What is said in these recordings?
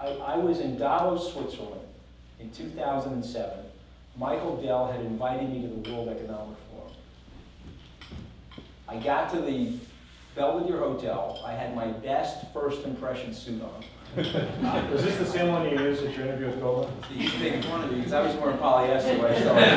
I, I was in Davos, Switzerland in 2007. Michael Dell had invited me to the World Economic Forum. I got to the Belvedere Hotel. I had my best first impression suit on. Was this the same one you used at your interview with Goldman? He's making fun of because I was wearing polyester when I started.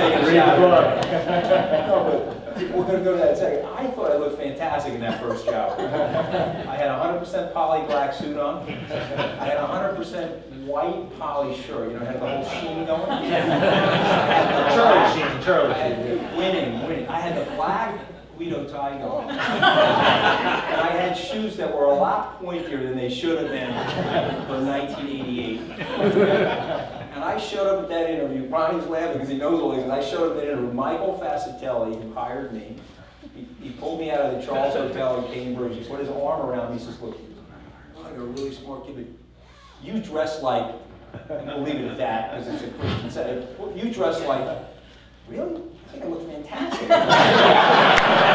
Taking a Read the book. at me. No, but we're gonna go to that second. I thought I looked fantastic in that first job. I had a hundred percent poly black suit on. I had a hundred percent white poly shirt, you know, I had the whole sheen going. Charlie Sheen, Charlie I had- Sheen. Winning, winning. I had the black Guido tie going. And I had shoes that were a lot pointier than they should have been for 1988. And I showed up at that interview, Ronnie's laughing because he knows all these, and I showed up at that interview, Michael Fascitelli, who hired me, he, he pulled me out of the Charles Hotel in Cambridge, he put his arm around me, he says, look, you're a really smart kid, but you dress like, and we'll leave it at that, because it's a Christian setting, you dress like, really? I think I look fantastic.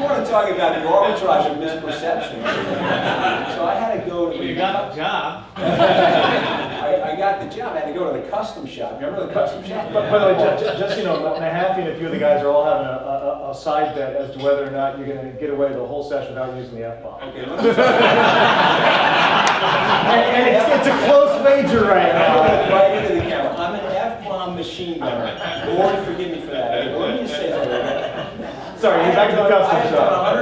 You want to talk about the arbitrage of misperception. So I had to go to. Well, you got the job. Job, I had to go to the custom shop, You remember the custom shop? But, by the way, ju- ju- just, so you know, Mahaffey and a few of the guys are all having a, a, a side bet as to whether or not you're gonna get away the whole session without using the F-bomb. Okay, let me. And, and it's, it's a close wager right now. right into the camera, I'm an F-bomb machine gunner, Lord forgive me for that, Okay, let me say something. Sorry, you're back to the custom shop.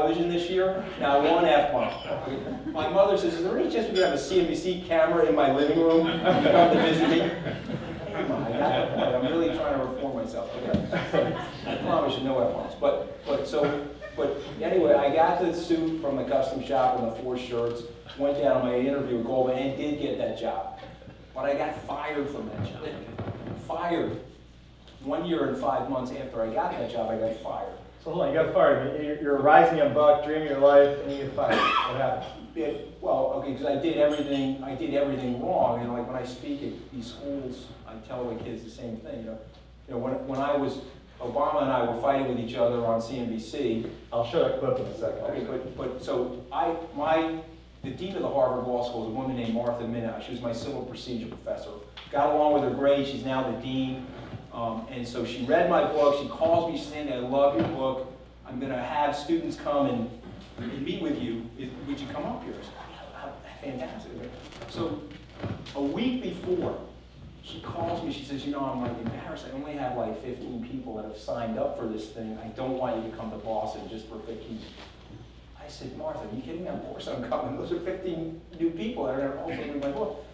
Television this year, now one F-bomb. My mother says, is there any chance we could have a CNBC camera in my living room? You come to visit me? On, I got point, I'm really trying to reform myself, okay? I promise you, no F-bombs, but, but, so, but anyway, I got the suit from the custom shop and the four shirts, went down my interview with Goldman and did get that job. But I got fired from that job. Fired. One year and five months after I got that job, I got fired. So hold on, you got fired. You're, you're a rising young buck, dreaming your life, and you get fired. What happened? It, well, okay, because I did everything, I did everything wrong, and like when I speak at these schools, I tell the kids the same thing, you know. You know, when, when I was, Obama and I were fighting with each other on CNBC, I'll show that clip in a second. Okay, but, but, so I, my, the dean of the Harvard Law School is a woman named Martha Minow. She was my civil procedure professor. Got along with her great, she's now the dean. Um, and so she read my book, she calls me, she's saying, I love your book. I'm gonna have students come and, and meet with you. Is- Would you come up here? Said, "Yeah, Fantastic. So a week before, she calls me, she says, you know, I'm like embarrassed, I only have like 15 people that have signed up for this thing. I don't want you to come to Boston just for 15 I said, Martha, are you kidding me? Of course I'm coming. Those are 15 new people that are going to also read my book.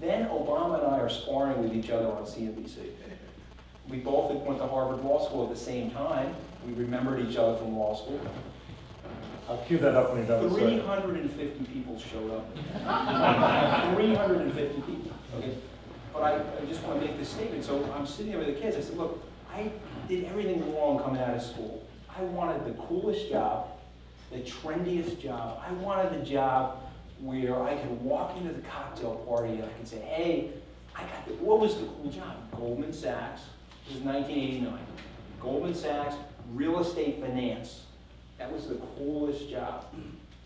Then Obama and I are sparring with each other on CNBC. We both went to Harvard Law School at the same time. We remembered each other from law school. I'll cue that up when you're done. with the story. 350 people showed up. 350 people, okay? But I, I just want to make this statement. So I'm sitting there with the kids. I said, look, I did everything wrong coming out of school. I wanted the coolest job, the trendiest job. I wanted the job where I could walk into the cocktail party and I could say, hey, I got the, what was the cool job? Goldman Sachs, this is 1989. Goldman Sachs, real estate finance. That was the coolest job.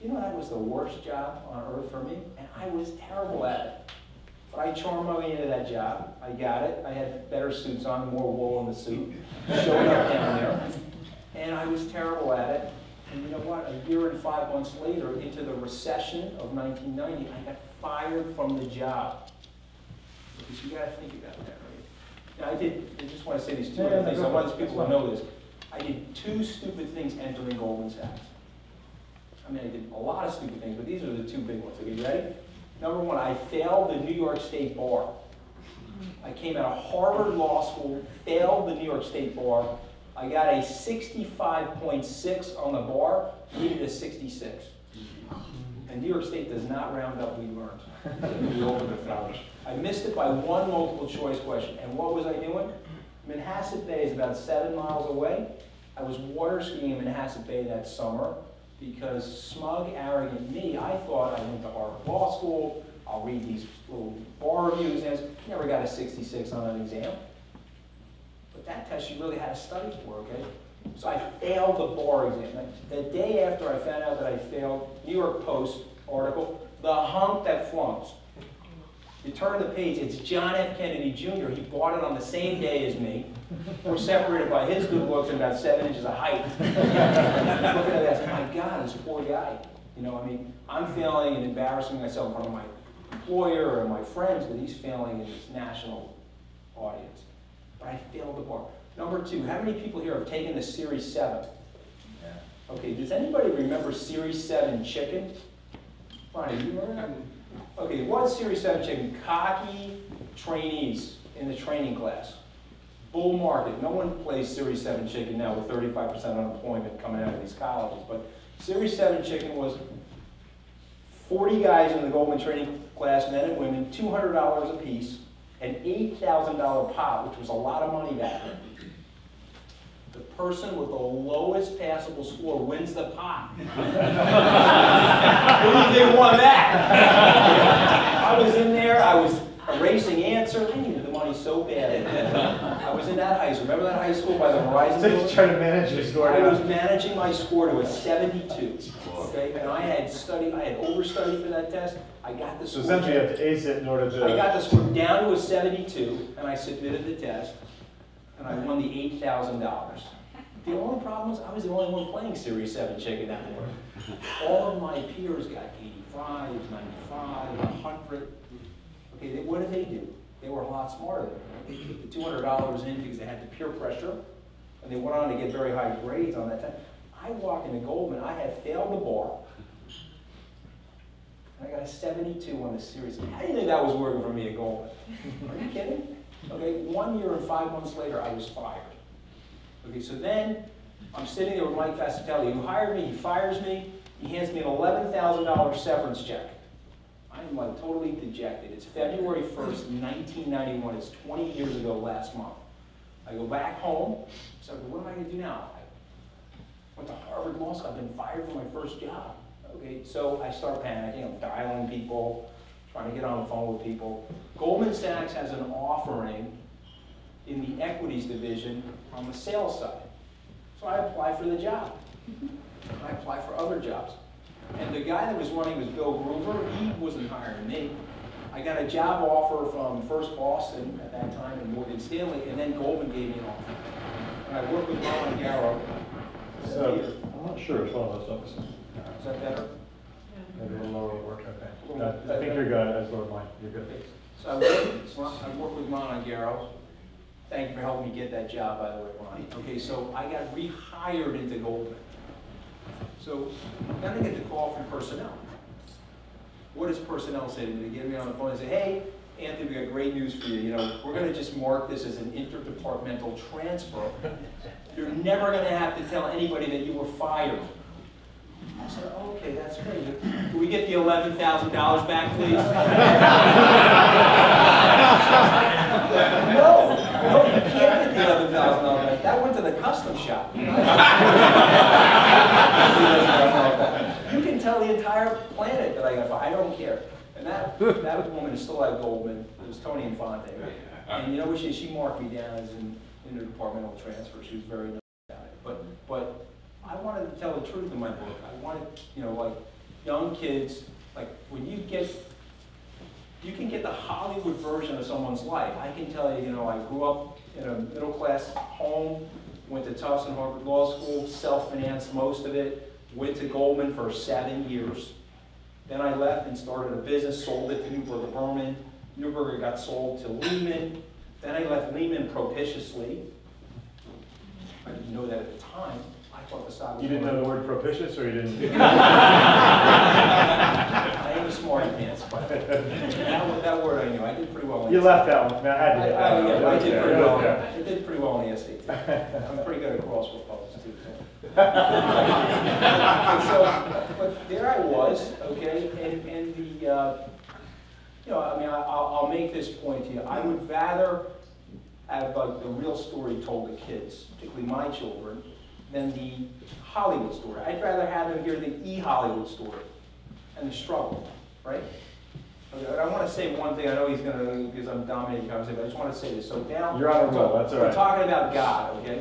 You know, that was the worst job on earth for me, and I was terrible at it. But I charmed my way into that job. I got it. I had better suits on, more wool in the suit. Showed up down there, and I was terrible at it. And you know what? A year and five months later, into the recession of 1990, I got fired from the job. Because you got to think about that, right? Now, I did. I just want to say these two Yeah, other things. go I want for it. people to know this. I did two stupid things entering Goldman Sachs. I mean, I did a lot of stupid things, but these are the two big ones. Okay, you ready? Number one, I failed the New York State Bar. I came out of Harvard Law School, failed the New York State Bar. I got a 65.6 on the bar, needed a 66. And New York State does not round up, we learned. We over the top. I missed it by one multiple choice question. And what was I doing? Manhasset Bay is about seven miles away. I was water skiing in Manhasset Bay that summer because smug, arrogant me, I thought I went to Harvard Law School, I'll read these little bar review exams, never got a 66 on an exam. But that test you really had to study for, okay? So I failed the bar exam. The day after I found out that I failed, New York Post article, the hunk that flunks. You turn the page, it's John F. Kennedy Jr. He bought it on the same day as me. We're separated by his good looks and about seven inches of height. Looking at that, my God, this poor guy. You know, I mean, I'm failing and embarrassing myself in front of my employer or my friends, but he's failing in this national audience. But I failed the bar. Number two, how many people here have taken the Series 7? Yeah. Okay, does anybody remember Series 7 chicken? Fine, you remember that? Okay, what Series 7 chicken? Cocky trainees in the training class. Bull market. No one plays Series 7 chicken now with 35% unemployment coming out of these colleges. But Series 7 chicken was 40 guys in the Goldman training class, men and women, $200 a piece, an $8,000 pot, which was a lot of money back then. The person with the lowest passable score wins the pot. Who you won that? I was in there, I was erasing answers. I needed the money so bad. I was in that high school, remember that high school by the Verizon So you building? try to manage your score I was managing my score to a 72, okay? And I had studied, I had overstudied for that test, I got the So score. essentially you have to ace it in order to. I got the score down to a 72, and I submitted the test, and I won the $8,000. The only problem was, I was the only one playing Series 7 chicken that morning. All of my peers got 85, 95, 100. Okay, they- what did they do? They were a lot smarter. They kicked the $200 in because they had the peer pressure, and they went on to get very high grades on that time. I walked into Goldman, I had failed the bar, I got a 72 on the series. How do you think that was working for me at Goldman? Are you kidding? Okay, one year and five months later, I was fired. Okay, so then I'm sitting there with Mike Fascitelli, who hired me, he fires me, he hands me an $11,000 severance check. I am like totally dejected. It's February 1st, 1991. It's 20 years ago last month. I go back home. So what am I going to do now? I went to Harvard Law School. I've been fired from my first job. Okay, so I start panicking. I'm dialing people, trying to get on the phone with people. Goldman Sachs has an offering in the equities division on the sales side. So I apply for the job. Mm-hmm. I apply for other jobs. And the guy that was running was Bill Groover. He wasn't hiring me. I got a job offer from First Boston at that time and Morgan Stanley, and then Goldman gave me an offer. And I worked with Ron Garrow. so, I'm not sure which one of those looks. Is that better? Maybe a little lower will work, okay. I think you're good, I mine, you're good. So I worked with Ron Garrow. Thank you for helping me get that job, by the way, Ron. Okay, so I got rehired into Goldman. So then I get the call from personnel. What does personnel say to me? They get me on the phone and say, hey, Anthony, we got great news for you. You know, we're gonna just mark this as an interdepartmental transfer. You're never gonna have to tell anybody that you were fired. I said, okay, that's great. Can we get the eleven thousand dollars back, please? No, no, you can't get the eleven thousand dollars back. That went to the custom shop. You can tell the entire planet that I got fired. I don't care. And that, that woman is still at Goldman. It was Tony Infante. And you know what she, she marked me down as an interdepartmental transfer. She was very nice about it. But, but I wanted to the truth in my book. I wanted, you know, like, young kids, like, when you get you can get the Hollywood version of someone's life. I can tell you, you know, I grew up in a middle-class home, went to Tufts and Harvard Law School, self-financed most of it, went to Goldman for seven years. Then I left and started a business, sold it to Neuberger Berman. Neuberger got sold to Lehman. Then I left Lehman propitiously. I didn't know that at the time. I thought the stock was. You didn't know the word propitious, or you didn't? I am a smart pants, but that, that word I knew. I did pretty well. in You left that one, I had to I, get that I, one. yeah, I did Okay, pretty well. I did pretty well in the SAT. I'm pretty good at crossword puzzles too. so. So, but there I was, okay, and, and the, uh, you know, I mean, I- I'll, I'll make this point to you. I would rather have like the real story told to kids, particularly my children, than the Hollywood story. I'd rather have them hear the e-Hollywood story and the struggle, right? Okay, but I want to say one thing, I know he's gonna, because I'm dominating the conversation, but I just want to say this, so now. You're on a roll, that's all We're talking about God, okay?